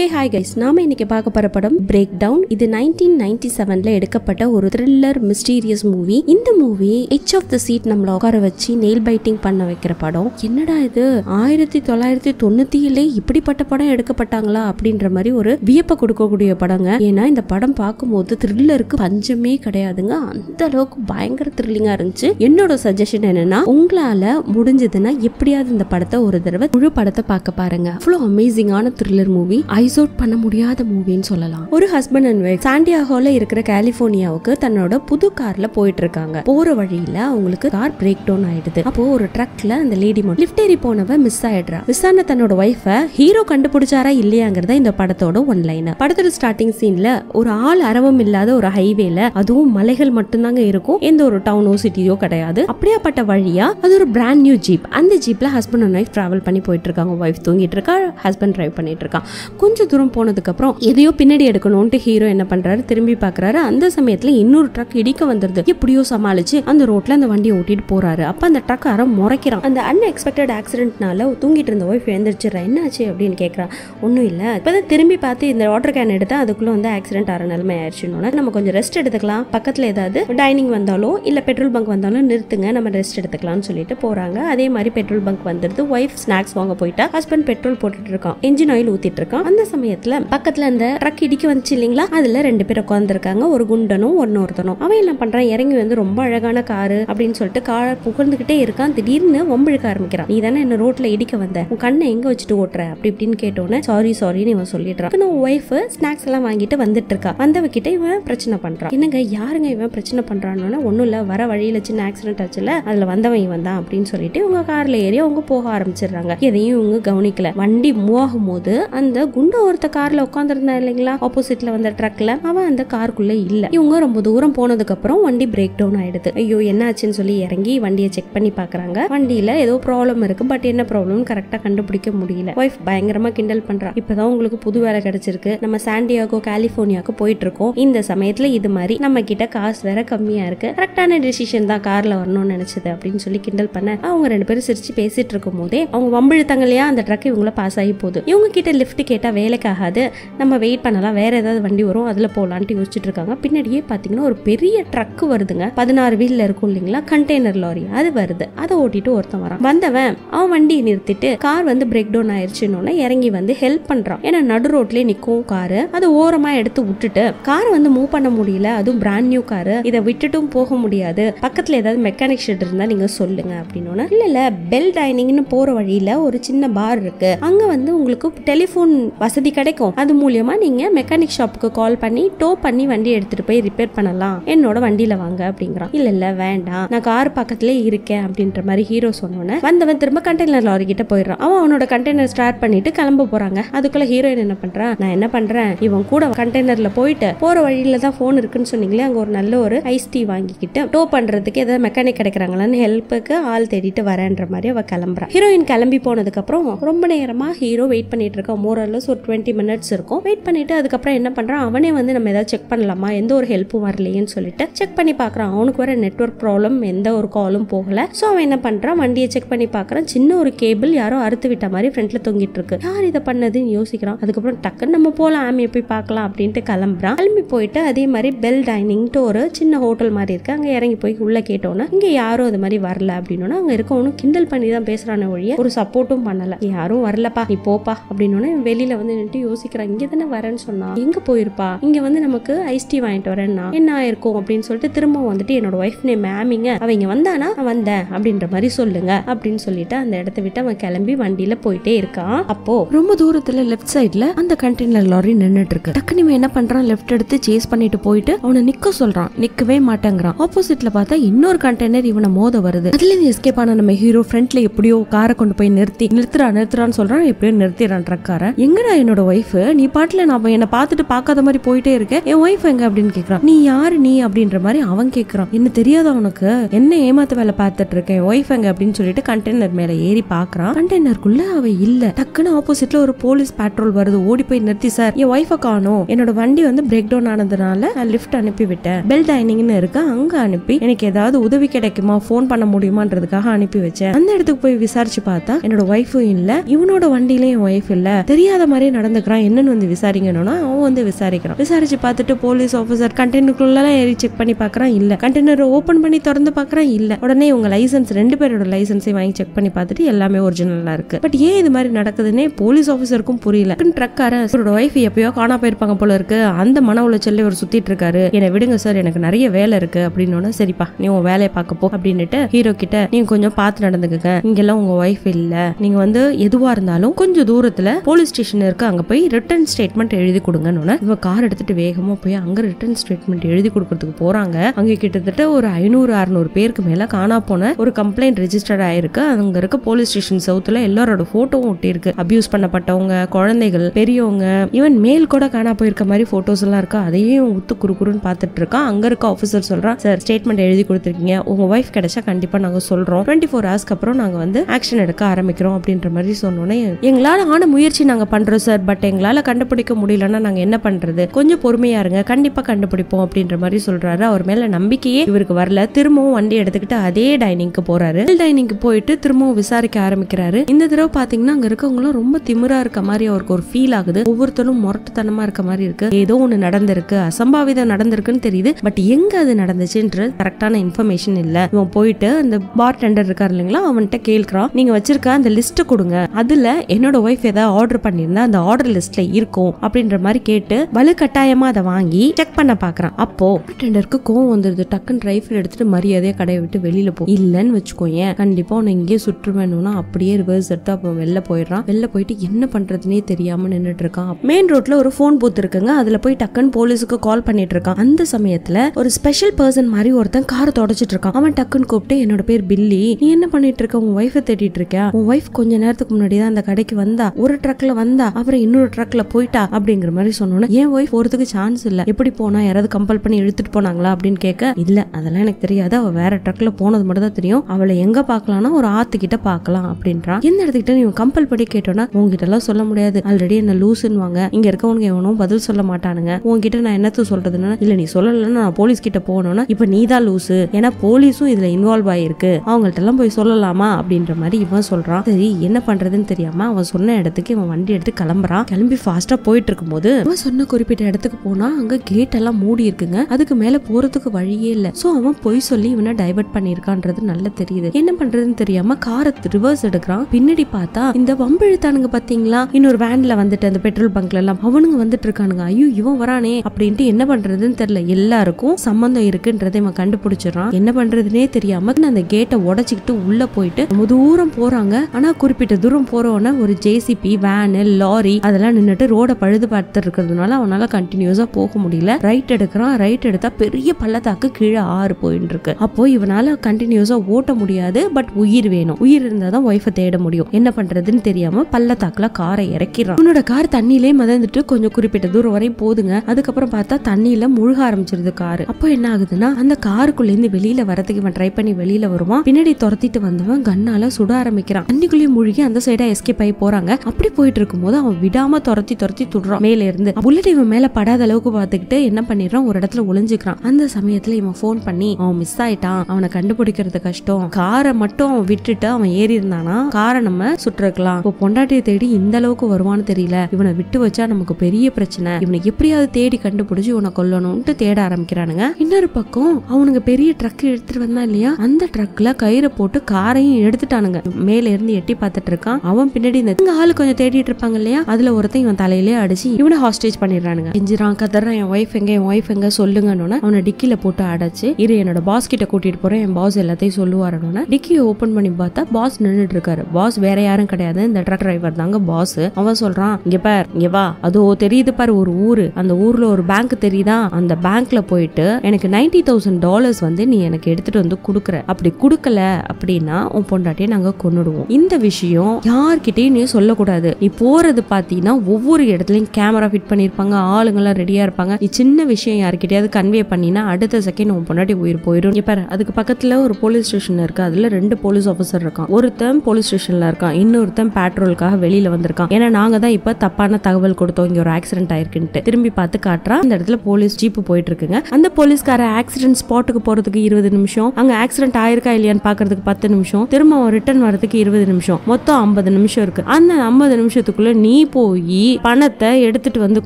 Hey hi guys நாம இன்னைக்கு பார்க்க போற படம் பிரேக் டவுன் இது நைன்டீன் நைன்டி செவன்ல எடுக்கப்பட்ட ஒரு த்ரில்லர் மிஸ்டீரியஸ் மூவி இந்த movie edge of the seat நம்மள உட்கார வச்சு நெயில் பைட்டிங் பண்ண வைக்கிற படம். என்னடா இது? ஆயிரத்தி தொள்ளாயிரத்தி தொண்ணூத்திலே இப்படிப்பட்ட படம் எடுக்கப்பட்டாங்களா அப்படின்ற மாதிரி ஒரு வியப்பை கொடுக்கக்கூடிய படங்க. ஏன்னா இந்த படம் பார்க்கும்போது த்ரில்லருக்கு பஞ்சமே கிடையாதுங்க. அந்த அளவுக்கு பயங்கர த்ரில்லிங்கா இருந்துச்சு. என்னோட சஜஷன் என்னன்னா உங்களால முடிஞ்சதுன்னா எப்படியாவது இந்த படத்தை ஒரு தடவை முழு படத்தை பார்க்க பாருங்க. அவ்வளோ அமேசிங்கான த்ரில்லர் மூவி ஐ அவுட் பண்ண முடியாத மூவின்னு சொல்லலாம். ஒரு ஹஸ்பண்ட் அண்ட் ஒய்ஃப் சாண்டியாகோல இருக்கிற கலிபோர்னியாவுக்கு தன்னோட புது கார்ல போயிட்டு இருக்காங்க போற வழியில அவங்களுக்கு கார் பிரேக் டவுன் ஆயிடுது. அப்போ ஒரு ட்ரக்ல அந்த லேடி மட்டும் லிஃப்ட் ஏறி போனவ மிஸ் ஆயிடுறா. மிஸ் ஆன தன்னோட ஒய்ஃப ஹீரோ கண்டுபிடிச்சாரா இல்லையாங்கிறத இந்த படத்தோட ஒன் லைன் படத்தோட ஸ்டார்டிங் சீன்ல ஒரு ஆள் அரவம் இல்லாத ஒரு ஹைவேல அதுவும் மலைகள் மட்டும்தாங்க இருக்கும். எந்த ஒரு டவுனோ சிட்டியோ கிடையாது. அப்படியாப்பட்ட வழியா அது ஒரு பிராண்ட் நியூ ஜீப் அந்த ஜீப்ல ஹஸ்பண்ட் அண்ட் ஒய்ஃப் டிராவல் பண்ணி போயிட்டு இருக்காங்க ஒய்ஃப் தூங்கிட்டு இருக்கா ஹஸ்பண்ட் டிரைவ் பண்ணிட்டு இருக்கான் கொஞ்சம் தூரம் போனதுக்கப்புறம் எதையோ பின்னாடி எடுக்கணும்ட்டு ஹீரோ என்ன பண்றாரு? திரும்பி பாக்குறாரு. அந்த சமயத்துல இன்னொரு ட்ரக் இடிக்க வந்துருது. எப்படியோ சமாளிச்சு அந்த ரோட்ல அந்த வண்டியை ஓட்டிட்டு போறாரு. அப்ப அந்த ட்ரக் அரை முறைக்கிறான். அந்த அன்எக்ஸ்பெக்டட் ஆக்சிடென்ட்னால தூங்கிட்டு இருந்த ஒய்ஃப் எழுந்திரிச்சிடறா. என்னாச்சு அப்படின்னு கேட்குறான் ஒன்றும் இல்லை. இப்போதான் திரும்பி பார்த்து இந்த வாட்டர் கேன் எடுத்தால் அதுக்குள்ளே வந்து ஆக்சிடென்ட் ஆகிற நிலைமை ஆயிடுச்சுன்னு நம்ம கொஞ்சம் ரெஸ்ட் எடுத்துக்கலாம். பக்கத்தில் ஏதாவது டைனிங் வந்தாலோ இல்லை பெட்ரோல் பங்க் வந்தாலும் நிறுத்துங்க. நம்ம ரெஸ்ட் எடுத்துக்கலாம்னு சொல்லிட்டு போகிறாங்க அதே மாதிரி பெட்ரோல் பங்க் வந்துடுது ஒய்ஃப் ஸ்நாக்ஸ் வாங்க போயிட்டா. ஹஸ்பண்ட் பெட்ரோல் போட்டுட்டு இருக்கான். இன்ஜின் ஆயில் ஊற்றிட்டு இருக்கான். அந்த சமயத்துல பக்கத்துல அந்த ட்ரக் இடிக்க வந்துச்சு இல்லைங்களா? அதுல ரெண்டு பேர் உட்காந்துருக்காங்க ஒரு குண்டனும் ஒன்னொருத்தனும் அவன் என்ன பண்றான்? இறங்கி வந்து ரொம்ப அழகான காரு அப்படின்னு சொல்லிட்டு காரை புகழ்ந்துகிட்டே இருக்கான். திடீர்னு ஒம்பிழுக்க ஆரம்பிக்கிறான். நீ தானே என்ன ரோட்ல இடிக்க வந்த? உன் கண்ணை எங்க வச்சுட்டு ஓட்டுற? அப்படி இப்படின்னு கேட்டோன்னே சாரி சாரின்னு இவன் சொல்லிடுறான். இப்ப ஒய்ஃப் ஸ்நாக்ஸ் எல்லாம் வாங்கிட்டு வந்துட்டு இருக்கா. வந்தவகிட்ட இவன் பிரச்சனை பண்றான். என்னங்க யாருங்க இவன் பிரச்சனை பண்றான்னு? ஒண்ணும் இல்ல. வர வழியில சின்ன ஆக்சிடென்ட் ஆச்சுல அதுல வந்தவன் இவன் தான் அப்படின்னு சொல்லிட்டு இவங்க கார்ல ஏறி அவங்க போக ஆரம்பிச்சிடுறாங்க. எதையும் இவங்க கவனிக்கல. வண்டி மூவாகும் போது அந்த குண்ட ஒருத்த கார்ல உட்காந்துருந்தா இல்லைங்களா? ஆப்போசிட்ல வந்த ட்ரக்ல அவன் அந்த காருக்குள்ள இல்ல. இவங்க ரொம்ப தூரம் போனதுக்கு அப்புறம் வண்டி பிரேக் டவுன் ஆயிடுது. ஐயோ என்ன ஆச்சுன்னு சொல்லி இறங்கி வண்டியை செக் பண்ணி பாக்குறாங்க. வண்டியில ஏதோ ப்ராப்ளம் இருக்கு. பட் என்ன ப்ராப்ளம் கரெக்டா கண்டுபிடிக்க முடியல. ஒய்ஃப் பயங்கரமா கிண்டல் பண்றா. இப்பதான் உங்களுக்கு புது வேலை கிடைச்சிருக்கு. நம்ம சாண்டியாகோ கலிபோர்னியாவுக்கு போயிட்டு இருக்கோம் இந்த சமயத்துல இது மாதிரி நம்ம கிட்ட காசு வேற கம்மியா இருக்கு. கரெக்டான டிசிஷன் தான் கார்ல வரணும்னு நினைச்சது அப்படின்னு சொல்லி கிண்டல் பண்ண அவங்க ரெண்டு பேரும் சிரிச்சு பேசிட்டு இருக்கும் போதே அவங்க வம்பிழுத்தாங்க இல்லையா? அந்த ட்ரக் இவங்கள பாஸ் ஆகி போகுது. இவங்க கிட்ட லிஃப்ட் கேட்டா வேலைக்கு ஆகாது நம்ம வெயிட் பண்ணலாம். வேற ஏதாவது வண்டி வரும் அதில் போகலான்ட்டு யோசிச்சுட்டு இருக்காங்க பின்னாடியே பார்த்தீங்கன்னா ஒரு பெரிய ட்ரக் வருதுங்க. பதினாறு வீல்ல இருக்கும் இல்லைங்களா? கண்டெய்னர் லாரி அது வருது. அதை ஓட்டிட்டு ஒருத்தன் வரான். வந்தவன் அவன் வண்டியை நிறுத்திட்டு கார் வந்து பிரேக் டவுன் ஆயிடுச்சுன்னு இறங்கி வந்து ஹெல்ப் பண்றான். ஏன்னா நடு ரோட்லயே நிற்கும் காரு அதை ஓரமா எடுத்து விட்டுட்டு கார் வந்து மூவ் பண்ண முடியல. அதுவும் பிராண்ட் நியூ காரு இதை விட்டுட்டும் போக முடியாது. பக்கத்துல ஏதாவது மெக்கானிக் ஷெட் இருந்தா நீங்க சொல்லுங்க அப்படின்னு இல்ல இல்ல பெல் டைனிங்னு போற வழியில ஒரு சின்ன பார் இருக்கு. அங்க வந்து உங்களுக்கு டெலிஃபோன் வசதி கிடைக்கும். அது மூலியமா நீங்க மெக்கானிக் ஷாப்புக்கு கால் பண்ணி டோ பண்ணி வண்டி எடுத்துட்டு போய் ரிப்பேர் பண்ணலாம். என்னோட வண்டியில வாங்க அப்படிங்கிறான். இல்ல இல்ல வேண்டாம். நான் கார் பக்கத்துல இருக்கேன். அப்படின்ற மாதிரி ஹீரோ சொன்னோன்னே வந்தவன் திரும்ப கண்டெய்னர் லாரி கிட்ட போயிடுறான். அவன் அவனோட கண்டெய்னர் ஸ்டார்ட் பண்ணிட்டு கிளம்ப போறாங்க. அதுக்குள்ள ஹீரோயின் என்ன பண்றான்? நான் என்ன பண்றேன்? இவன் கூட கண்டெய்னர்ல போயிட்டு போற வழியில தான் போன் இருக்குன்னு சொன்னீங்களே அங்க ஒரு நல்ல ஒரு ஐஸ் டீ வாங்கிக்கிட்டு டோ பண்றதுக்கு ஏதாவது மெக்கானிக் கிடைக்கிறாங்களான்னு ஹெல்ப்புக்கு ஆள் தேடிட்டு வரேன்ற மாதிரி அவ கிளம்புறான். ஹீரோயின் கிளம்பி போனதுக்கு அப்புறம் ரொம்ப நேரமா ஹீரோ வெயிட் பண்ணிட்டு இருக்கான். மோரல்ல ஒரு டுவெண்ட்டி மினிட்ஸ் இருக்கும். வெயிட் பண்ணிட்டு அதுக்கப்புறம் என்ன பண்ணுறான் அவனே வந்து நம்ம ஏதாவது செக் பண்ணலாமா? எந்த ஒரு ஹெல்ப்பும் வரலையேன்னு சொல்லிட்டு செக் பண்ணி பார்க்குறான். அவனுக்கு வர நெட்வொர்க் ப்ராப்ளம் எந்த ஒரு காலும் போகல. ஸோ அவன் என்ன பண்ணுறான் வண்டியை செக் பண்ணி பார்க்குறான். சின்ன ஒரு கேபிள் யாரோ அறுத்து விட்ட மாதிரி ஃப்ரண்ட்ல தொங்கிட்டு இருக்கு. யார் இதை பண்ணதுன்னு யோசிக்கிறான். அதுக்கப்புறம் டக்குன்னு நம்ம போகலாம் ஆமியை போய் பார்க்கலாம் அப்படின்ட்டு கிளம்புறான். கிளம்பி போயிட்டு அதே மாதிரி பெல் டைனிங்ட்டு ஒரு சின்ன ஹோட்டல் மாதிரி இருக்கு. அங்கே இறங்கி போய் உள்ளே கேட்டோன்னா இங்கே யாரும் அது மாதிரி வரல அப்படின்னா அங்கே இருக்கவனும் கிண்டல் பண்ணி தான் பேசுகிறான ஒழிய ஒரு சப்போர்ட்டும் பண்ணலை. யாரும் வரலப்பா நீ போப்பா அப்படின்னு வெளியில வந்து நின்று யோசிக்கிறான் இங்க தானே வரேன்னு சொன்னா? எங்க போயிருப்பா? இங்க வந்து நமக்கு ஐஸ் டீ வாங்கிட்டு வரேன்னா. என்ன ஆயிருக்கும்? அப்படின்னு சொல்லிட்டு திரும்ப வந்துட்டு என்னோட ஒய்ஃப் நேம் மேமிங்க அவங்க வந்தானா? நான் வந்தேன். அப்படின்ற மாதிரி சொல்லுங்க. அப்படின்னு சொல்லிட்டு அந்த இடத்த விட்டு அவன் கிளம்பி வண்டியில போயிட்டே இருக்கான். அப்போ ரொம்ப தூரத்துல லெஃப்ட் சைட்ல அந்த கண்டெய்னர் லாரி நின்றுட்டு இருக்கு. டக்குனு இவன் என்ன பண்றான்? லெஃப்ட் எடுத்து சேஸ் பண்ணிட்டு போயிட்டு அவனை நிக்க சொல்றான். நிக்கவே மாட்டேங்கிறான். ஆப்போசிட்ல பார்த்தா இன்னொரு கண்டெய்னர் இவனை மோத வருது. அதுல இருந்து எஸ்கேப் ஆன நம்ம ஹீரோ ஃப்ரண்ட்ல எப்படியோ காரை கொண்டு போய் நிறுத்தி நிறுத்துறா நிறுத்துறான்னு சொல்றான். எப்படியோ நிறுத்திடுறான் ட்ரக்கார எங்கடா என்னோட ஒய்ஃப் நீ பாட்டுல நான் என்ன பார்த்துட்டு பார்க்காத மாதிரி போயிட்டே இருக்க. என் ஒய்ஃப் எங்க அப்படின்னு கேக்குறான். நீ யாரு நீ அப்படின்ற மாதிரி அவன் கேக்குறான். என்ன தெரியாத உனக்கு? என்ன ஏமாத்த வேலை பார்த்துட்டு இருக்கேன் ஒய்ஃப் எங்க அப்படின்னு சொல்லிட்டு கண்டெய்னர் மேல ஏறி பாக்குறான் கண்டெய்னருக்குள்ள அவ இல்ல. டக்குன்னு ஆப்போசிட்ல ஒரு போலீஸ் பேட்ரோல் வருது. ஓடி போய் நிறுத்தி சார் என் ஒய்ஃபை காணும். என்னோட வண்டி வந்து பிரேக் டவுன் ஆனதுனால நான் லிஃப்ட் அனுப்பி விட்டேன் பெல் டைனிங்னு இருக்கு. அங்க அனுப்பி எனக்கு ஏதாவது உதவி கிடைக்குமா? ஃபோன் பண்ண முடியுமான்றதுக்காக அனுப்பி வச்சேன். அந்த இடத்துக்கு போய் விசாரிச்சு பார்த்தா என்னோட ஒய்ஃபும் இல்ல. இவனோட வண்டியிலயும் என் ஒய்ஃப் இல்ல. தெரியாத மாதிரி நடந்துக்கிறான். என்னன்னு வந்து விசாரிக்கணும்னா அவன் வந்து விசாரிக்கிறான். விசாரிச்சு பார்த்துட்டு போலீஸ் ஆஃபீஸர் கண்டெய்னருக்குள்ள ஏறி செக் பண்ணி பார்க்குறான் இல்ல. கண்டெய்னர் ஓப்பன் பண்ணி திறந்து பார்க்குறான் இல்ல. உடனே உங்க லைசன்ஸ் ரெண்டு பேரோட லைசன்ஸையும் வாங்கி செக் பண்ணி பார்த்துட்டு எல்லாமே ஒரிஜினலா இருக்கு. பட் ஏன் இது மாதிரி நடக்குதுன்னே போலீஸ் ஆஃபீஸருக்கும் புரியல. ட்ரக்கார அவரோட ஒய்ஃப் எப்பயோ காணா போயிருப்பாங்க போல இருக்கு. அந்த மன உளைச்சல்ல இவர் சுத்திட்டு இருக்காரு. என்னை விடுங்க சார் எனக்கு நிறைய வேலை இருக்கு. அப்படின்னு சரிப்பா நீ உன் வேலையை பார்க்க போ அப்படின்னுட்டு ஹீரோ கிட்ட நீங்க கொஞ்சம் பார்த்து நடந்துக்கங்க. இங்கெல்லாம் உங்க ஒய்ஃப் இல்ல. நீங்க வந்து எதுவா இருந்தாலும் கொஞ்சம் தூரத்துல போலீஸ் ஸ்டேஷன் இருக்க அங்க போய் ரிட்டர்ன் ஸ்டேட்மெண்ட் எழுதி கொடுங்கன்னு இவ கார் எடுத்துட்டு வேகமா போய் அங்க ரிட்டர்ன் ஸ்டேட்மெண்ட் எழுதி கொடுக்கறதுக்கு போறாங்க. அங்க கிட்டத்தட்ட ஒரு ஐநூறு அறுநூறு பேருக்கு மேல காணா போன ஒரு கம்ப்ளைண்ட் ரெஜிஸ்டர்ட் ஆயிருக்கு. அங்க இருக்க போலீஸ் ஸ்டேஷன் சவுத்துல எல்லாரோட போட்டோவும் ஒட்டி இருக்கு அபியூஸ் பண்ணப்பட்டவங்க குழந்தைகள் பெரியவங்க ஈவன் மேல் கூட காணா போயிருக்க மாதிரி போட்டோஸ் எல்லாம் இருக்கு. அதையும் உத்து குறுக்குறுன்னு பார்த்துட்டு இருக்கா அங்க இருக்க ஆஃபீஸர் சொல்றான் சார் ஸ்டேட்மெண்ட் எழுதி கொடுத்துருக்கீங்க. உங்க ஒய்ஃப் கிடைச்சா கண்டிப்பா நாங்க சொல்றோம். டுவெண்ட்டி ஃபோர் ஹவர்ஸ்க்கு அப்புறம் நாங்க வந்து ஆக்ஷன் எடுக்க ஆரம்பிக்கிறோம். அப்படின்ற மாதிரி சொன்னோன்னே எங்களால ஆன முயற்சி நாங்க பண்றோம் சார் சார் பட் எங்களால் கண்டுபிடிக்க முடியலன்னா நாங்கள் என்ன பண்ணுறது கொஞ்சம் பொறுமையா இருங்க. கண்டிப்பாக கண்டுபிடிப்போம் அப்படின்ற மாதிரி சொல்கிறாரு அவர் மேலே நம்பிக்கையே இவருக்கு வரல. திரும்பவும் வண்டி எடுத்துக்கிட்டு அதே டைனிங்க்கு போறாரு. டைனிங்க்கு போயிட்டு திரும்பவும் விசாரிக்க ஆரம்பிக்கிறாரு. இந்த தடவை பார்த்தீங்கன்னா அங்கே இருக்கவங்களும் ரொம்ப திமிரா இருக்க மாதிரி அவருக்கு ஒரு ஃபீல் ஆகுது. ஒவ்வொருத்தரும் முரட்டுத்தனமாக இருக்க மாதிரி இருக்கு. ஏதோ ஒன்று நடந்திருக்கு. அசம்பாவிதம் நடந்திருக்குன்னு தெரியுது. பட் எங்கே அது நடந்துச்சுன்ற கரெக்டான இன்ஃபர்மேஷன் இல்லை. இவன் போயிட்டு அந்த பார் டெண்டர் இருக்காரு இல்லைங்களா? அவன்கிட்ட கேட்கிறான். நீங்கள் வச்சிருக்க அந்த லிஸ்ட்டு கொடுங்க. அதில் என்னோட ஒய்ஃப் ஏதாவது ஆர்டர் பண்ணியிருந்தா அந்த ஆர்டர் லிஸ்ட்ல இருக்கும் அப்படின்ற மாதிரி கேட்டு வலுக்கட்டாயமா அதை வாங்கி செக் பண்ண பாக்குறான் அப்போ டெண்டருக்கு கோவம் வந்துருது. டக்குன்னு ரைஃபிள் எடுத்துட்டு மரியாதையா கடையை விட்டு வெளியில போ. இல்லன்னு வச்சுக்கோயேன் கண்டிப்பா உன்னை இங்கேயே சுற்று வேணும்னா அப்படியே ரிவர்ஸ் எடுத்து அப்போ வெளில போயிடுறான். வெளில போயிட்டு என்ன பண்றதுனே தெரியாம நின்றுட்டு இருக்கான். மெயின் ரோட்ல ஒரு ஃபோன் பூத் இருக்குங்க. அதுல போய் டக்குன்னு போலீஸுக்கு கால் பண்ணிட்டு இருக்கான். அந்த சமயத்துல ஒரு ஸ்பெஷல் பர்சன் மாதிரி ஒருத்தன் காரை தொடச்சிட்டு இருக்கான். அவன் டக்குன்னு கூப்பிட்டு என்னோட பேர் பில்லி. நீ என்ன பண்ணிட்டு இருக்க? உன் ஒய்ஃபை தேடிட்டு இருக்க உன் ஒய்ஃப் கொஞ்ச நேரத்துக்கு முன்னாடி தான் அந்த கடைக்கு வந்தா. ஒரு ட்ரக்ல வந்தா. அப்புறம் இன்னொரு ட்ரக்ல போயிட்டா அப்படிங்கிற மாதிரி சொன்னோன்னே என் ஒய்ஃப் போறதுக்கு சான்ஸ் இல்ல? எப்படி போனா யாராவது கம்பல் பண்ணி இழுத்துட்டு போனாங்களா? அப்படின்னு கேட்க இல்ல அதெல்லாம் எனக்கு தெரியாது. அவ வேற ட்ரக்ல போனது மட்டும் தான் தெரியும். அவளை எங்க பாக்கலாம்னா ஒரு ஆத்து கிட்ட பார்க்கலாம் அப்படின்றான் எந்த இடத்துக்கிட்ட நீ கம்பல் பண்ணி கேட்டோன்னா உங்ககிட்ட எல்லாம் சொல்ல முடியாது. ஆல்ரெடி என்ன லூசுன்னுவாங்க. இங்க இருக்கவனுங்க எவனும் பதில் சொல்ல மாட்டானுங்க. உங்ககிட்ட நான் என்னத்து சொல்றதுன்னா இல்ல நீ சொல்லலைன்னா நான் போலீஸ் கிட்ட போகணும்னா இப்ப நீ தான் லூசு. ஏன்னா போலீஸும் இதுல இன்வால்வ் ஆயிருக்கு. அவங்கள்ட்ட எல்லாம் போய் சொல்லலாமா? அப்படின்ற மாதிரி இவன் சொல்றான். சரி என்ன பண்றதுன்னு தெரியாம அவன் சொன்ன இடத்துக்கு இவன் வண்டி எடுத்து கிளம்புறான். கிளம்பி ஃபாஸ்டா போயிட்டு இருக்கும்போது அவன் சொன்ன குறிப்பிட்ட இடத்துக்கு போனா அங்க கேட் எல்லாம் மூடி இருக்குங்க. அதுக்கு மேல போறதுக்கு வழியே இல்ல. சோ அவன் பொய் சொல்லி இவனை டைவர்ட் பண்ணிருக்கான்றது நல்லா தெரியுது. என்ன பண்றதுன்னு தெரியாம காரை ரிவர்ஸ் எடுக்கிறான். பின்னாடி பார்த்தா இந்த வம்பிழுத்தானுங்க பாத்தீங்களா? இன்னொரு வேன்ல வந்துட்டு அந்த பெட்ரோல் பங்க்ல எல்லாம் அவனுங்க வந்துட்டு இருக்கானுங்க ஐயோ இவன் வரானே அப்படின்ட்டு என்ன பண்றதுன்னு தெரியல. எல்லாருக்கும் சம்பந்தம் இருக்குன்றதை இவன் கண்டுபிடிச்சிடறான். என்ன பண்றதுனே தெரியாம அந்த கேட்டை உடைச்சிக்கிட்டு உள்ள போயிட்டு ரொம்ப தூரம் போறாங்க. ஆனா குறிப்பிட்ட தூரம் போறவன ஒரு ஜேசிபி வேனு லாரி அதெல்லாம் நின்றுட்டு ரோட பழுது பார்த்து இருக்கிறதுனால அவனால கண்டினியூஸா போக முடியல. ரைட் எடுக்கிறான். ரைட் எடுத்தா பெரிய பள்ளத்தாக்கு கீழே ஆறு போயிட்டு இருக்கு. அப்போ இவனால கண்டினியூஸா ஓட்ட முடியாது. பட் உயிர் வேணும். உயிர் இருந்தாதான் ஒய்ஃபை தேட முடியும். என்ன பண்றதுன்னு தெரியாம பள்ளத்தாக்குல காரை இறக்கிறான். உன்னோட கார் தண்ணியிலே மிதந்துட்டு கொஞ்சம் குறிப்பிட்ட தூரம் வரையும் போதுங்க. அதுக்கப்புறம் பார்த்தா தண்ணியில முழுக ஆரம்பிச்சிருது காரு அப்போ என்ன ஆகுதுன்னா அந்த காருக்குள்ள இருந்து வெளியில வரதுக்கு இவன் ட்ரை பண்ணி வெளியில வருவான். பின்னாடி துரத்திட்டு வந்தவன் கண்ணால சுட ஆரம்பிக்கிறான். தண்ணிக்குள்ளேயே மூழ்கி அந்த சைடா எஸ்கேப் ஆகி போறாங்க. அப்படி போயிட்டு இருக்கும்போது அவன் விடாம துரத்தி துரத்தி துடுறான். மேல இருந்து புல்லட் இவன் மேல படாத அளவுக்கு பார்த்துக்கிட்டு என்ன பண்ணிடுறான்? ஒரு இடத்துல ஒளிஞ்சுக்கிறான். அந்த சமயத்துல இவன் ஃபோன் பண்ணி அவன் மிஸ் ஆயிட்டான். அவனை கண்டுபிடிக்கிறது கஷ்டம். காரை மட்டும் விட்டுட்டு அவன் ஏறி இருந்தானா? காரை நம்ம சுட்டுருக்கலாம். இப்போ பொண்டாட்டியை தேடி இந்த அளவுக்கு வருவான்னு தெரியல. இவனை விட்டு வச்சா நமக்கு பெரிய பிரச்சனை. இவனை எப்படியாவது தேடி கண்டுபிடிச்சு இவனை கொல்லணும்ட்டு தேட ஆரம்பிக்கிறானுங்க. இன்னொரு பக்கம் அவனுங்க பெரிய ட்ரக் எடுத்துட்டு வந்தான் இல்லையா? அந்த ட்ரக்ல கயிறை போட்டு காரையும் எடுத்துட்டானுங்க. மேல இருந்து எட்டி பார்த்துட்டு இருக்கான். அவன் பின்னாடி இந்த ஆளு கொஞ்சம் தேடிட்டு இருப்பாங்க இல்லையா? அதுல ஒருத்தன் இவன் தலையிலே அடிச்சு இவனை ஹாஸ்டேஜ் பண்ணிடுறானுங்க. கெஞ்சிரான் கதறான் என் ஒய்ஃப் எங்க என் ஒய்ஃப் எங்க? சொல்லுங்கன்னு அவனை டிக்கில போட்டு அடைச்சு இரு என்னோட பாஸ் கிட்ட கூட்டிட்டு போறேன். என் பாஸ் எல்லாத்தையும் சொல்லுவாருன்னு டிக்கியை ஓபன் பண்ணி பார்த்தா பாஸ் நின்றுட்டு இருக்காரு பாஸ் வேற யாரும் கிடையாது. இந்த ட்ரக் டிரைவர் தாங்க பாஸ் அவன் சொல்றான் இங்க பார் இங்க வா. அதோ தெரியுது பாரு ஒரு ஊரு. அந்த ஊர்ல ஒரு பேங்க் தெரியுதா? அந்த பேங்க்ல போயிட்டு எனக்கு நைன்டி தௌசண்ட் டாலர்ஸ் வந்து நீ எனக்கு எடுத்துட்டு வந்து குடுக்குற. அப்படி குடுக்கல அப்படின்னா உன் பொண்டாட்டியை நாங்க கொன்னுடுவோம். இந்த விஷயம் யார்கிட்டயும் நீ சொல்லக்கூடாது. நீ போறது பார்த்தீங்கன்னா ஒவ்வொரு இடத்துலயும் கேமரா ஃபிட் பண்ணிருப்பாங்க ஆளுங்கெல்லாம் ரெடியா இருப்பாங்க. நீ சின்ன விஷயம் யாருக்கிட்டயாவது கன்வே பண்ணினா அடுத்த செகண்ட் உன் பொண்டாட்டி உயிர் போயிடும். இப்போ அதுக்கு பக்கத்துல ஒரு போலீஸ் ஸ்டேஷன் இருக்கு. அதுல ரெண்டு போலீஸ் ஆஃபீஸர் இருக்கான். ஒருத்தன் போலீஸ் ஸ்டேஷன்ல இருக்கான். இன்னொருத்தன் பேட்ரோலுக்காக வெளியில வந்திருக்கான். ஏன்னா நாங்க தான் இப்ப தப்பான தகவல் கொடுத்தோம். இங்க ஒரு ஆக்சிடென்ட் ஆயிருக்குன்ட்டு. திரும்பி பார்த்து காட்டுறான். அந்த இடத்துல போலீஸ் ஜீப் போயிட்டு இருக்குங்க அந்த போலீஸ்கார ஆக்சிடென்ட் ஸ்பாட்டுக்கு போறதுக்கு இருபது நிமிஷம். அங்க ஆக்சிடென்ட் ஆயிருக்கா இல்லையான்னு பாக்குறதுக்கு பத்து நிமிஷம். திரும்ப அவன் ரிட்டர்ன் வரதுக்கு இருபது நிமிஷம். மொத்தம் ஐம்பது நிமிஷம் இருக்கு. அந்த ஐம்பது நிமிஷத்துக்குள்ள நீ போய் பணத்தை எடுத்துட்டு வந்து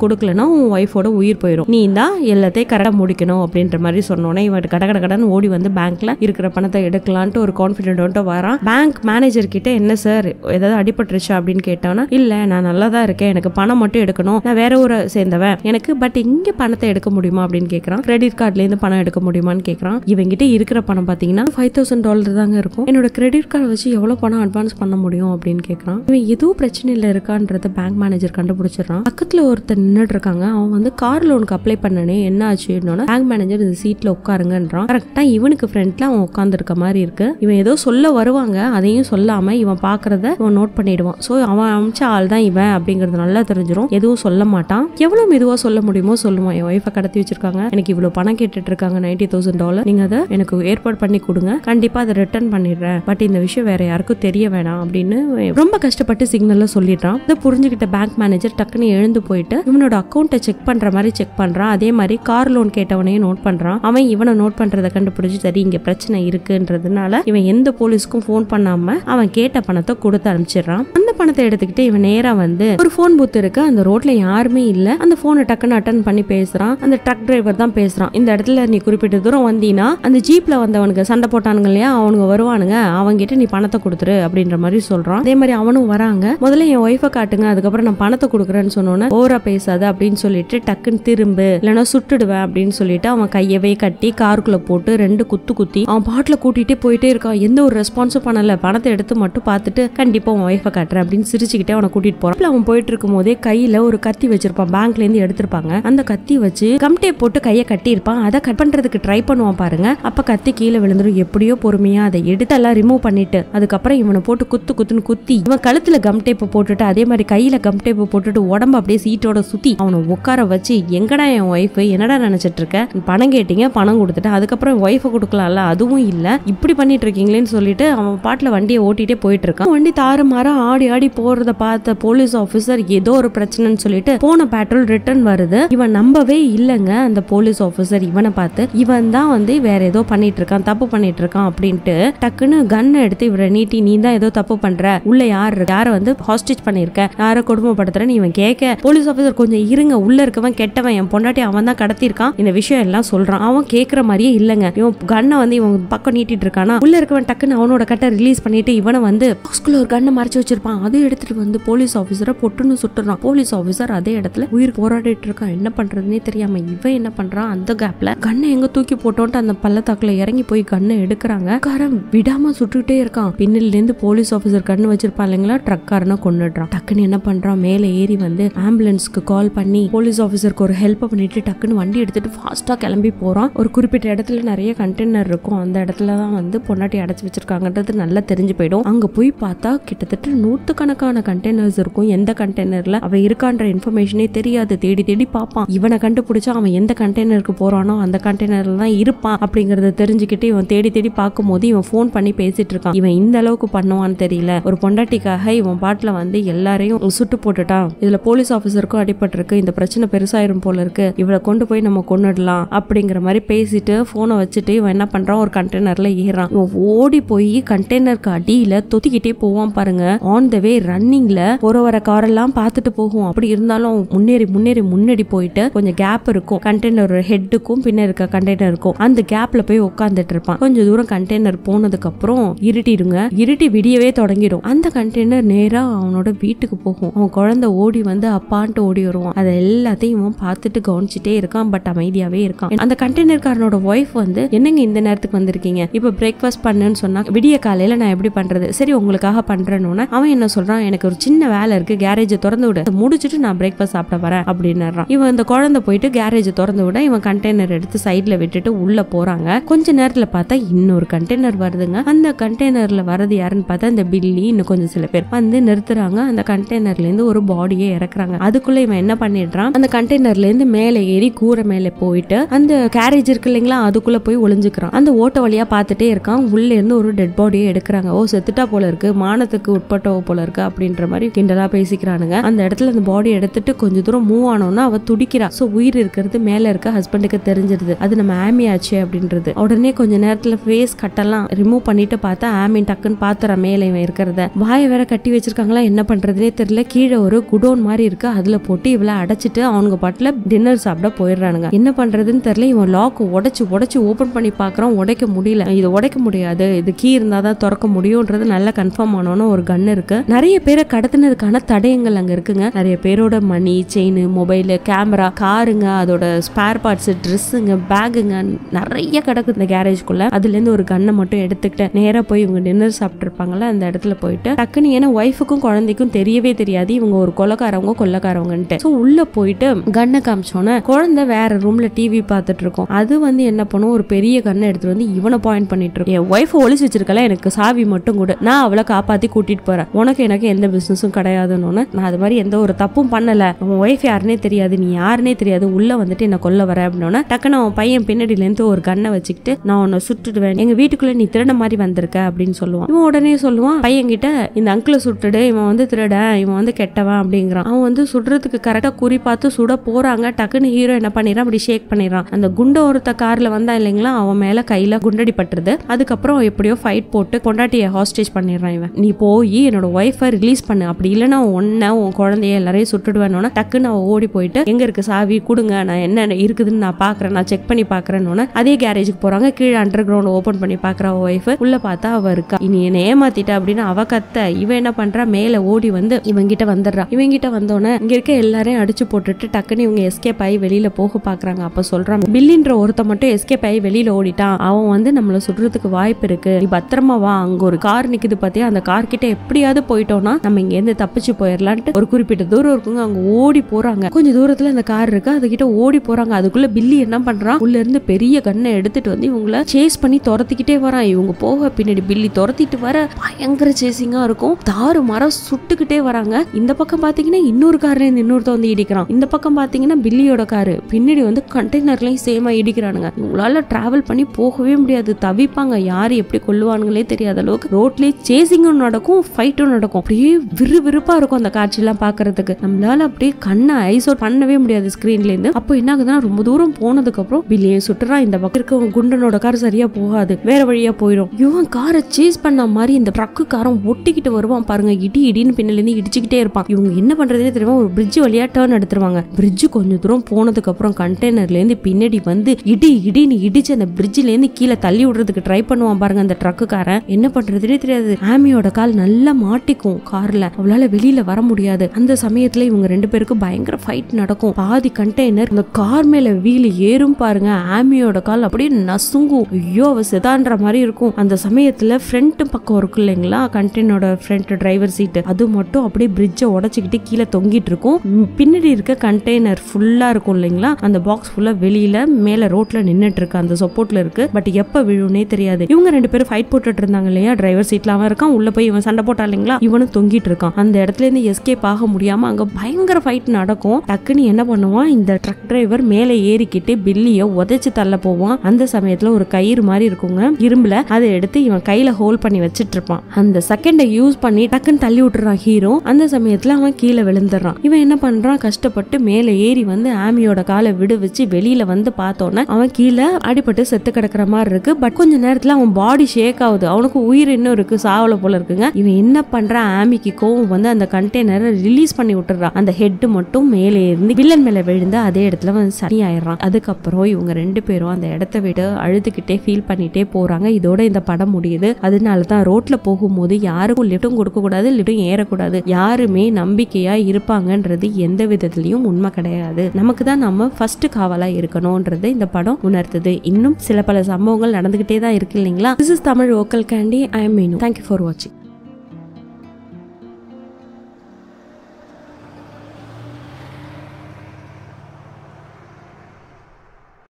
கொடுக்கலன்னா உன் ஒய்ஃபோட உயிர் போயிடும் நீ தான் எல்லாத்தையும் கரெக்டாக முடிக்கணும் அப்படின்ற மாதிரி சொன்னோன்னே இவன் கட கட கடன் ஓடி வந்து பேங்க்ல இருக்கிற பணத்தை எடுக்கலான்ட்டு ஒரு கான்ஃபிடென்ட்டோட வரான். பேங்க் மேனேஜர் கிட்ட என்ன சார் ஏதாவது அடிபட்டுருச்சா அப்படின்னு கேட்டானா இல்ல நான் நல்லா தான் இருக்கேன். எனக்கு பணம் மட்டும் எடுக்கணும். நான் வேற ஊரை சேர்ந்தவன். எனக்கு பட் இங்க பணத்தை எடுக்க முடியுமா? அப்படின்னு கேட்கறான் கிரெடிட் கார்டுல இருந்து பணம் எடுக்க முடியுமான்னு கேட்கறான் இவங்கிட்ட இருக்கிற பணம் பாத்தீங்கன்னா ஃபைவ் தௌசண்ட் டாலர் தாங்க இருக்கும். என்னோட கிரெடிட் கார்டு வச்சு எவ்வளவு பணம் அட்வான்ஸ் பண்ண முடியும் அப்படின்னு கேட்கறான் இவன் எதுவும் பிரச்சனையில் இருக்கான்றத பேங்க் மேனேஜர் கண்டுபிடிச்சிடறான். பக்கத்துல ஒருத்தர் நின்றுட்டு இருக்காங்க அவன் வந்து கார் லோனுக்கு அப்ளை பண்ணனே என்ன ஆச்சுன்னா பேங்க் மேனேஜர் இந்த சீட்ல உட்காருங்கன்றான். கரெக்டா இவனுக்கு ஃப்ரண்ட்ல அவன் உட்காந்துருக்க மாதிரி இருக்கு. இவன் ஏதோ சொல்ல வருவாங்க. அதையும் சொல்லாம இவன் பாக்குறத அவன் நோட் பண்ணிடுவான். சோ அவன் அமிச்ச ஆள் தான் இவன் அப்படிங்கறது நல்லா தெரிஞ்சிடும் எதுவும் சொல்ல மாட்டான். எவ்வளவு மெதுவா சொல்ல முடியுமோ சொல்லுவான். என் ஒய்ஃபை கடத்தி வச்சிருக்காங்க. எனக்கு இவ்வளவு பணம் கேட்டுட்டு இருக்காங்க நைன்டி தௌசண்ட் டாலர் நீங்க அதை எனக்கு ஏற்பாடு பண்ணி கொடுங்க. கண்டிப்பா அதை ரிட்டர்ன் பண்ணிடுறேன். பட் இந்த விஷயம் வேற யாருக்கும் தெரிய வேணாம் அப்படின்னு ரொம்ப கஷ்டப்பட்டு சிக்னல்ல சொல்லிடுறான். இதை புரிஞ்சுக்கிட்ட பேங்க் மேனேஜர் டக்குன்னு எழுந்து போயிட்டு இவனோட அக்கௌண்ட்டை செக் பண்ற மாதிரி செக் பண்றான். அதே மாதிரி கார் லோன் கேட்டவனையும் நோட் பண்றான். அவன் இவனை நோட் பண்றதை கண்டுபிடிச்சு சரி இங்க பிரச்சனை இருக்குன்றதுனால இவன் எந்த போலீஸ்க்கும் ஃபோன் பண்ணாம அவன் கேட்ட பணத்தை கொடுத்து அனுப்பிச்சிடுறான். அந்த பணத்தை எடுத்துக்கிட்டு இவன் நேரா வந்து ஒரு ஃபோன் பூத் இருக்கு. அந்த ரோட்ல யாருமே இல்ல. அந்த போனை டக்குன்னு அட்டன் பண்ணி பேசுறான். அந்த ட்ரக் டிரைவர் தான் பேசுறான். இந்த இடத்துல நீ குறிப்பிட்ட தூரம் வந்தீங்கன்னா அந்த ஜீப்ல வந்தவனுக்கு சண்டை போட்டானுங்க இல்லையா? அவனுங்க வருவானுங்க. அவன்கிட்ட நீ பணத்தை கொடுத்துரு அப்படின்ற மாதிரி சொல்றான். அதே மாதிரி அவனும் வராங்க. முதல்ல என் ஒய்ஃபை காட்டுங்க. அதுக்கப்புறம் நான் பணத்தை கொடுக்குறேன்னு சொன்னோன்னே ஓவரா பேசாத அப்படின்னு சொல்லிட்டு டக்குன்னு திரும்பு. இல்லைன்னா சுட்டுடுவேன் அப்படின்னு சொல்லிட்டு அவன் கையவே கட்டி காருக்குள்ள போட்டு ரெண்டு குத்து குத்தி அவன் பாட்டில் கூட்டிகிட்டே போயிட்டே இருக்கான். எந்த ஒரு ரெஸ்பான்ஸும் பண்ணல. பணத்தை எடுத்து மட்டும் பார்த்துட்டு கண்டிப்பாக உன் ஒய்ஃபை காட்டுறேன் அப்படின்னு சிரிச்சுக்கிட்டே அவனை கூட்டிட்டு போறான். அவன் போயிட்டு இருக்கும் போதே கையில ஒரு கத்தி வச்சிருப்பான். பேங்க்ல இருந்து எடுத்திருப்பாங்க. அந்த கத்தி வச்சு கம்டே போட்டு கையை கட்டியிருப்பான். அதை கட் பண்றதுக்கு ட்ரை பண்ணுவான் பாருங்க. அப்ப கத்தி கீழே விழுந்துரும். எப்படியோ பொறுமையா அதை எடுத்து எல்லாம் ரிமூவ் பண்ணிட்டு அதுக்கப்புறம் இவனை போட்டு குத்து குத்துன்னு குத்தி இவன் கழுத்துல கம் டேப்பை போட்டுட்டு அதே மாதிரி கையில் கம்டேப்பை போட்டுட்டு உடம்பு அப்படியே சீட்டோட சுற்றி அவனை உட்கார வச்சு எங்கடா என் ஒய்ஃபு என்னடா நினச்சிட்டு இருக்க? பணம் கேட்டீங்க பணம் கொடுத்துட்டு. அதுக்கப்புறம் ஒய்ஃபை கொடுக்கலாம்ல? அதுவும் இல்லை. இப்படி பண்ணிட்டு இருக்கீங்களேன்னு சொல்லிட்டு அவன் பாட்டில் வண்டியை ஓட்டிகிட்டே போயிட்டு இருக்கான். வண்டி தாறுமாறா ஆடி ஆடி போகிறத பார்த்த போலீஸ் ஆஃபீஸர் ஏதோ ஒரு பிரச்சனைன்னு சொல்லிட்டு போன பேட்ரோல் ரிட்டர்ன் வருது. இவன் நம்பவே இல்லைங்க அந்த போலீஸ் ஆஃபீஸர் இவனை பார்த்து இவன் தான் வந்து வேற ஏதோ பண்ணிட்டு இருக்கான் தப்பு பண்ணிட்டு இருக்கான் அப்படின்ட்டு டக்குன்னு கன் எடுத்து இவரை நீட்டி நீ தான் ஏதோ தப்பு பண்ற. உள்ள யார் யாரை வந்து ஹாஸ்டேஜ் பண்ணிருக்க யார் கொடுமைப்படுத்துறன்னு இவன் கேட்க போலீஸ் ஆஃபீஸர் கொஞ்சம் இருங்க உள்ள இருக்கவன் கெட்டவன் என் பொண்டாட்டி அவன் தான் கடத்திருக்கான் இந்த விஷயம் எல்லாம் சொல்றான். அவன் கேட்கற மாதிரியே இல்லைங்க. இவன் கண்ணை வந்து இவன் பக்கம் நீட்டிட்டு இருக்கானா? உள்ள இருக்கவன் டக்குன்னு அவனோட கட்டை ரிலீஸ் பண்ணிட்டு இவனை வந்து பாக்ஸ்குள்ள ஒரு கண்ணை மறைச்சு வச்சிருப்பான். அதை எடுத்துட்டு வந்து போலீஸ் ஆஃபீஸரை பொட்டுன்னு சுட்டுறான். போலீஸ் ஆஃபீஸர் அதே இடத்துல உயிர் போராடிட்டு இருக்கான். என்ன பண்றதுன்னே தெரியாம இவன் என்ன பண்றான்? அந்த கேப்ல கண்ணை எங்க தூக்கி போட்டோன்ட்டு அந்த பள்ளத்தாக்குல இறங்கி போய் கண்ணை எடுக்கிறாங்க. காரன் விடாம சுட்டுட்டே இருக்கான். பின்னல இருந்து போலீஸ் ஆஃபீஸர் கண்ணு வச்சிருப்பான் இல்லைங்களா? ட்ரக் காரனை கொண்டுடுறான் டக்குன்னு என்ன பண்ணுறான் மேலே ஏறி வந்து ஆம்புலன்ஸ்க்கு கால் பண்ணி போலீஸ் ஆஃபீஸருக்கு ஒரு ஹெல்ப் பண்ணிட்டு டக்குன்னு வண்டி எடுத்துட்டு ஃபாஸ்ட்டாக கிளம்பி போகிறான் ஒரு குறிப்பிட்ட இடத்துல நிறைய கண்டெய்னர் இருக்கும். அந்த இடத்துல தான் வந்து பொண்டாட்டி அடைச்சி வச்சிருக்காங்கன்றது நல்லா தெரிஞ்சு போயிடும். அங்கே போய் பார்த்தா கிட்டத்தட்ட நூற்றுக்கணக்கான கண்டெய்னர்ஸ் இருக்கும். எந்த கண்டெய்னரில் அவன் இருக்கான்ற இன்ஃபர்மேஷனே தெரியாது. தேடி தேடி பார்ப்பான். இவனை கண்டுபிடிச்சா அவன் எந்த கண்டெய்னருக்கு போகிறானோ அந்த கண்டெய்னரில் தான் இருப்பான் அப்படிங்கிறத தெரிஞ்சுக்கிட்டு இவன் தேடி தேடி பார்க்கும்போது இவன் ஃபோன் பண்ணி பேசிட்டு இருக்கான். இவன் இந்த அளவுக்கு பண்ணுவான்னு தெரியல. ஒரு பொண்டாட்டிக்காக இவன் பாட்டில் வந்து எல்லாரையும் சுட்டு போட்டுட்டான் இதுல போலீஸ் ஆபீசருக்கும் அடிபட்டிருக்கு இந்த பிரச்சனை பெருசாயிரும் போல இருக்கு இவளை கொண்டு போய் நம்ம கொன்னுடலாம் அப்படிங்கிற மாதிரி பேசிட்டு போனை வச்சுட்டு இவன் என்ன பண்றான் ஒரு கண்டெய்னர்ல ஏறான் இவன் ஓடி போய் கண்டெய்னருக்கு அடியில தொத்திக்கிட்டே போவான் பாருங்க. ஆன் த வே ரன்னிங்ல போற வர காரெல்லாம் பார்த்துட்டு போகும். அப்படி இருந்தாலும் அவன் முன்னேறி முன்னேறி முன்னாடி போயிட்டு கொஞ்சம் கேப் இருக்கும். கண்டெய்னர் ஹெட்டுக்கும் பின்ன இருக்க கண்டெய்னர் இருக்கும். அந்த கேப்ல போய் உட்காந்துட்டு இருப்பான். கொஞ்சம் தூரம் கண்டெய்னர் போனதுக்கு அப்புறம் இருட்டிடுங்க. இருட்டி விடியவே தொடங்கிடும். அந்த கண்டெய்னர் நேரா அவனோட வீட்டுக்கு போகும். அவன் குழந்தை ஓடி வந்து அப்பான்ட்டு ஓடி வருவான். அதை எல்லாத்தையும் இவன் பார்த்துட்டு கவனிச்சுட்டே இருக்கான். பட் அமைதியாவே இருக்கான். அந்த கண்டெய்னர்காரனோட ஒய்ஃப் வந்து என்னங்க இந்த நேரத்துக்கு வந்திருக்கீங்க? இப்போ பிரேக்ஃபாஸ்ட் பண்ணுன்னு சொன்னா விடிய காலையில நான் எப்படி பண்றது? சரி உங்களுக்காக பண்றேன்னு அவன் என்ன சொல்றான்? எனக்கு ஒரு சின்ன வேலை இருக்கு. கேரேஜ் திறந்து விட. அதை நான் பிரேக்ஃபாஸ்ட் சாப்பிட வரேன். அப்படின்னுறான். இவன் இந்த குழந்தை போயிட்டு கேரேஜை திறந்து விட இவன் கண்டெய்னர் எடுத்து சைட்ல விட்டுட்டு உள்ள போறாங்க. கொஞ்ச நேரத்துல பார்த்தா இன்னொரு கண்டெய்னர் வருதுங்க. அந்த கண்டெய்னர்ல வரது யாருன்னு பார்த்தா இந்த பில்லி இன்னும் கொஞ்சம் சில பேர் வந்து நிறுத்துறாங்க. அந்த கண்டெய்னர் இருந்து ஒரு பாடியை இறக்குறாங்க. அதுக்குள்ள இவன் என்ன பண்ணிடுறான்? அந்த கண்டெய்னர்ல இருந்து மேலே ஏறி கூரை மேலே போயிட்டு அந்த கேரேஜ் இருக்கு இல்லைங்களா அதுக்குள்ள போய் ஒளிஞ்சுக்கிறான். அந்த ஓட்ட வழியா பார்த்துட்டே இருக்கான். உள்ள இருந்து ஒரு டெட் பாடியை எடுக்கிறாங்க. ஓ செத்துட்டா போல இருக்கு மானத்துக்கு உட்பட்டவ போல இருக்கு அப்படின்ற மாதிரி கிண்டலா பேசிக்கிறானுங்க. அந்த இடத்துல அந்த பாடி எடுத்துட்டு கொஞ்சம் தூரம் மூவ் ஆனோம்னா அவ துடிக்கிறா. சோ உயிர் இருக்கிறது மேல இருக்க ஹஸ்பண்டுக்கு தெரிஞ்சிருது. அது நம்ம ஆமி ஆச்சு அப்படின்றது. உடனே கொஞ்ச நேரத்துல ஃபேஸ் கட்டெல்லாம் ரிமூவ் பண்ணிட்டு பார்த்தா ஆமி டக்குன்னு பாத்துறா மேல இவன் இருக்கிறத. வாயை வேற கட்டி வச்சிருக்காங்களா? என்ன பண்றதுனே தெரியல. பேஸ்மெண்ட்ல கீழே ஒரு குடோன் மாதிரி இருக்கு. அதுல போட்டு இவளை அடைச்சிட்டு அவனுங்க பாட்டுல டின்னர் சாப்பிட போயிடுறானுங்க. என்ன பண்றதுன்னு தெரியல. இவன் லாக் உடைச்சு உடைச்சு ஓப்பன் பண்ணி பாக்குறான் உடைக்க முடியல. இது உடைக்க முடியாது. இது கீ இருந்தாதான் திறக்க முடியும்ன்றது நல்லா கன்ஃபார்ம் ஆனோன்னு ஒரு கன் இருக்கு. நிறைய பேரை கடத்தினதுக்கான தடயங்கள் அங்க இருக்குங்க. நிறைய பேரோட மணி செயின் மொபைல் கேமரா காருங்க அதோட ஸ்பேர் பார்ட்ஸ் ட்ரெஸ்ஸுங்க பேகுங்க நிறைய கிடக்கு இந்த கேரேஜ்குள்ள அதுல இருந்து ஒரு கன்னை மட்டும் எடுத்துக்கிட்டு நேராக போய் இவங்க டின்னர் சாப்பிட்டு அந்த இடத்துல போயிட்டு டக்குன்னு ஏன்னா ஒய்ஃபுக்கும் குழந்தைக்கும் தெரியவே தெரியாது. இவங்க ஒரு கொலக்காரவங்க கொள்ளக்காரவங்கன்ட்டு. ஸோ உள்ள போயிட்டு கண்ணை காமிச்சோன்னே குழந்தை வேற ரூம்ல டிவி பார்த்துட்டு இருக்கோம் அது வந்து என்ன பண்ணும்? ஒரு பெரிய கண்ணை எடுத்துட்டு வந்து இவனை பாயிண்ட் பண்ணிட்டு இருக்கும் என் ஒய்ஃப் ஒழிச்சு வச்சிருக்கல எனக்கு சாவி மட்டும் கூட. நான் அவளை காப்பாத்தி கூட்டிட்டு போறேன். உனக்கு எனக்கு எந்த பிசினஸும் கிடையாதுன்னு நான் அது மாதிரி எந்த ஒரு தப்பும் பண்ணல. உன் ஒய்ஃப் யாருன்னே தெரியாது நீ யாருன்னே தெரியாது. உள்ள வந்துட்டு என்ன கொல்ல வர அப்படின்னா டக்குன்னு அவன் பையன் பின்னாடில இருந்து ஒரு கண்ணை வச்சுக்கிட்டு நான் உன்னை சுட்டுடுவேன் எங்க வீட்டுக்குள்ள நீ திருட மாதிரி வந்திருக்க அப்படின்னு சொல்லுவான். இவன் உடனே சொல்லுவான் பையன் கிட்ட இந்த அங்கிளை சுட்டுடு. இவன் வந்து திருட. இவன் வந்து கெட்டவன் அப்படிங்கிறான். அவன் வந்து சுடுறதுக்கு கரெக்டாக குறி பார்த்து சுட போறாங்க. டக்குன்னு ஹீரோ என்ன பண்ணிடுறான்? அப்படி ஷேக் பண்ணிடுறான். அந்த குண்டை ஒருத்த கார்ல வந்தா இல்லைங்களா? அவன் மேல கையில குண்டடி பட்டுருது அதுக்கப்புறம் எப்படியோ ஃபைட் போட்டு பொண்டாட்டியை ஹாஸ்டேஜ் பண்ணிடுறான் இவன். நீ போய் என்னோட ஒய்ஃபை ரிலீஸ் பண்ணு. அப்படி இல்லைன்னா உன்னை உன் குழந்தைய எல்லாரையும் சுட்டுடுவேன்னு டக்குன்னு அவன் ஓடி போயிட்டு எங்க இருக்கு சாவி? கொடுங்க. நான் என்ன இருக்குதுன்னு நான் பாக்குறேன். நான் செக் பண்ணி பாக்குறேன்னு அதே கேரேஜுக்கு போறாங்க. கீழே அண்டர் கிரவுண்ட் ஓபன் பண்ணி பாக்குற ஒய்ஃப் உள்ள பார்த்தா அவ இருக்கா. இனி என்ன ஏமாத்திட்ட அப்படின்னு அவ கத்த. இவன் என்ன பண்றா? மேல ஓடி வந்து இவன் கிட்ட வந்துடுறா. இவங்கிட்ட வந்தோடனே இங்க இருக்க எல்லாரையும் அடிச்சு போட்டுட்டு டக்குன்னு இவங்க எஸ்கேப் ஆகி வெளியில போக பாக்குறாங்க. அப்ப சொல்றாங்க பில்லின்ற ஒருத்த மட்டும் எஸ்கேப் ஆகி வெளியில ஓடிட்டான். அவன் வந்து நம்மள சுடுறதுக்கு வாய்ப்பு இருக்கு. நீ பத்திரமா வா. அங்க ஒரு கார் நிக்குது பாத்தியா? அந்த கார் கிட்ட எப்படியாவது போயிட்டோம்னா நம்ம இங்க இருந்து தப்பிச்சு போயிடலான்ட்டு ஒரு குறிப்பிட்ட தூரம் இருக்குங்க அங்க ஓடி போறாங்க. கொஞ்சம் தூரத்துல அந்த கார் இருக்கு. அதுகிட்ட ஓடி போறாங்க. அதுக்குள்ள பில்லி என்ன பண்றான்? உள்ள இருந்து பெரிய கண்ணை எடுத்துட்டு வந்து இவங்கள சேஸ் பண்ணி துரத்திக்கிட்டே வரான். இவங்க போக பின்னாடி பில்லி துரத்திட்டு வர பயங்கர சேசிங்கா இருக்கும். தாறு மரம் சுட்டுக்கிட்டே வராங்க. இந்த பக்கம் பாத்தீங்கன்னா இன்னொரு கார்ல இருந்து இன்னொருத்த வந்து இடிக்கிறான். இந்த பக்கம் பாத்தீங்கன்னா பில்லியோட காரு பின்னாடி வந்து கண்டெய்னர்லயும் சேமா இடிக்கிறானுங்க. இவங்களால டிராவல் பண்ணி போகவே முடியாது. தவிப்பாங்க. யாரு எப்படி கொள்ளுவானுங்களே தெரியாத அளவுக்கு ரோட்லயே சேசிங்கும் நடக்கும் ஃபைட்டும் நடக்கும். அப்படியே விறுவிறுப்பா இருக்கும் அந்த காட்சியெல்லாம் பாக்குறதுக்கு. நம்மளால அப்படியே கண்ணை ஐசோட் பண்ணவே முடியாது ஸ்கிரீன்ல இருந்து. அப்போ என்ன ஆகுதுன்னா ரொம்ப தூரம் போனதுக்கு அப்புறம் பில்லியை சுட்டுறான். இந்த பக்கம் இருக்க குண்டனோட கார் சரியா போகாது. வேற வழியா போயிடும். இவன் காரை சேஸ் பண்ண மாதிரி இந்த ட்ரக்கு காரம் ஒட்டிக்கிட்டு வருவான் பாருங்க. இடி இடின்னு பின்னல இருந்து இடிச்சுக்கிட்டே இருப்பான் இவங்க என்ன பண்றதே தெரியுமா ஒரு பிரிட்ஜ் வழியா டேர்ன் எடுத்துருவாங்க. பிரிட்ஜ் கொஞ்சம் தூரம் போனதுக்கு அப்புறம் கண்டெய்னர்ல இருந்து பின்னாடி வந்து இடி இடின்னு இடிச்சு அந்த பிரிட்ஜ்ல இருந்து கீழே தள்ளி விடுறதுக்கு ட்ரை பண்ணுவான் பாருங்க அந்த ட்ரக்குக்காரன் என்ன பண்றதுனே தெரியாது. ஆமியோட கால் நல்லா மாட்டிக்கும் கார்ல அவளால வெளியில வர முடியாது. அந்த சமயத்துல இவங்க ரெண்டு பேருக்கும் பயங்கர ஃபைட் நடக்கும். பாதி கண்டெய்னர் அந்த கார் மேல வீல் ஏறும் பாருங்க. ஆமியோட கால் அப்படியே நசுங்கும். ஐயோ அவ செதான்ற மாதிரி இருக்கும். அந்த சமயத்துல ஃப்ரண்ட் பக்கம் இருக்கு இல்லைங்களா? கண்டெய்னரோட ஃப்ரண்ட் டிரைவர் சீட்டு அது மட்டும் அப்படியே பிரிட்ஜை உடச்சிக்கிட்டு கீழே தொங்கிட்டு இருக்கும். பின்னாடி இருக்க கண்டெய்னர் ஃபுல்லா இருக்கும் இல்லைங்களா? அந்த பாக்ஸ் ஃபுல்லா வெளியில மேல ரோட்ல நின்றுட்டு இருக்கு. அந்த சப்போர்ட்ல இருக்கு. பட் எப்ப விழுனே தெரியாது. இவங்க ரெண்டு பேரும் ஃபைட் போட்டுட்டு இருந்தாங்க இல்லையா? டிரைவர் சீட்ல அவன் இருக்கான். உள்ள போய் இவன் சண்டை போட்டா இல்லைங்களா? இவனும் தொங்கிட்டு இருக்கான். அந்த இடத்துல இருந்து எஸ்கேப் ஆக முடியாம அங்க பயங்கர ஃபைட் நடக்கும். டக்குன்னு என்ன பண்ணுவான்? இந்த ட்ரக் டிரைவர் மேல ஏறிக்கிட்டு பில்லிய உதைச்சு தள்ள போவான். அந்த சமயத்துல ஒரு கயிறு மாதிரி இருக்குங்க. இரும்புல அதை எடுத்து இவன் கையில ஹோல்ட் பண்ணி வச்சிட்டு இருப்பான். அந்த செகண்டை யூஸ் பண்ணி டக்குன்னு தள்ளி விட்டுறான் ஹீரோ. அந்த சமயத்துல அவன் கீழே விழுந்துடுறான். இவன் என்ன பண்றான்? கஷ்டப்பட்டு மேல ஏறி வந்து ஆமியோட காலை விடுவிச்சு வெளியில் வெளியில வந்து பார்த்தோன்னே அவன் கீழே அடிபட்டு செத்து கிடக்குற மாதிரி இருக்கு. பட் கொஞ்ச நேரத்துல அவன் பாடி ஷேக் ஆகுது. அவனுக்கு உயிர் இன்னும் இருக்கு. சாவல போல இருக்குங்க. இவன் என்ன பண்றான்? ஆமிக்கு கோவம் வந்து அந்த கண்டெய்னரை ரிலீஸ் பண்ணி விட்டுறான் அந்த ஹெட் மட்டும் மேலே இருந்து வில்லன் மேல விழுந்து அதே இடத்துல வந்து சனி ஆயிடுறான். அதுக்கப்புறம் இவங்க ரெண்டு பேரும் அந்த இடத்த விட்டு அழுதுகிட்டே ஃபீல் பண்ணிட்டே போறாங்க. இதோட இந்த படம் முடியுது. அதனால தான் ரோட்ல போகும்போது யாருக்கும் லிட்டும் கொடுக்க கூடாது லிஃப்ட்டும் ஏறக்கூடாது. யாருமே நம்பிக்கையா இருப்பாங்கன்றது எந்த விதத்துலயும் உண்மை கிடையாது. நமக்கு தான் நம்ம ஃபர்ஸ்ட் காவலா இருக்கணும்ன்றது இந்த படம் உணர்த்துது. இன்னும் சில பல சம்பவங்கள் நடந்துகிட்டே தான் இருக்கு இல்லைங்களா? திஸ் இஸ் தமிழ் ஓக்கல் கேண்டி ஐ மீனு தேங்க்யூ ஃபார் வாட்சிங்